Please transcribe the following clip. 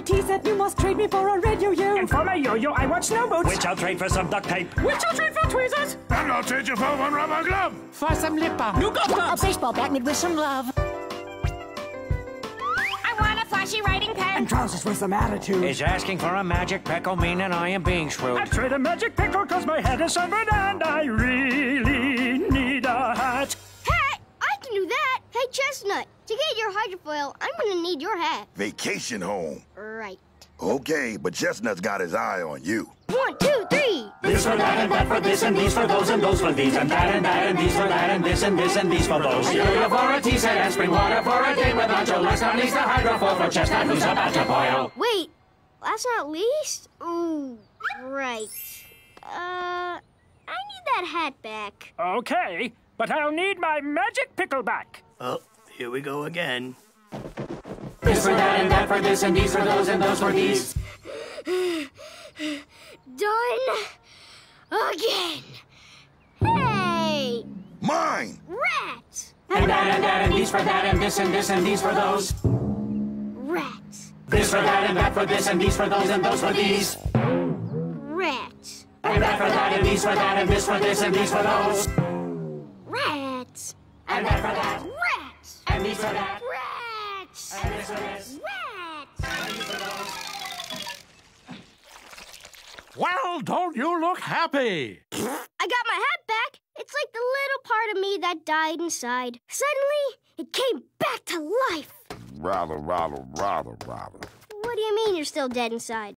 a tea set, you must trade me for a radio you. And for my yo-yo, I want snow boots. Which I'll trade for some duct tape. Which I'll trade for tweezers. And I'll trade you for one rubber glove. For some lip balm. You got A baseball bat made with some love. I want a flashy writing pen. And trousers with some attitude. Is asking for a magic pickle meaning I am being shrewd. I shrewd? trade a magic pickle cause my head is sunburned and I really need a hat. Hat? I can do that. Hey, Chestnut, to get your hydrofoil, I'm gonna need your hat. Vacation home. Right. Okay, but Chestnut's got his eye on you. One, two, three. This for that and that for this and these for those and those for these and that and that and these for that and this and this and these for those. Yo-yo for a tea set and spring water for a day with Ancho. Last not least the hydrofoil for chestnut who's about to boil. Wait, last not least? Ooh, right. Uh, I need that hat back. Okay, but I'll need my magic pickle back. Oh, here we go again. This for that and that for this and these for those and those for these. Done again. Hey, Mine! rats! And that and that and these for that and this and this and these for those. Rats. This for that and that for this and these for those and those for these. Rats. And that for that and these for that and this for this and these for those. Rats. And that for that Rats. and these for that. Well, don't you look happy? I got my hat back. It's like the little part of me that died inside. Suddenly, it came back to life. Rather, rather, rather, rather. What do you mean you're still dead inside?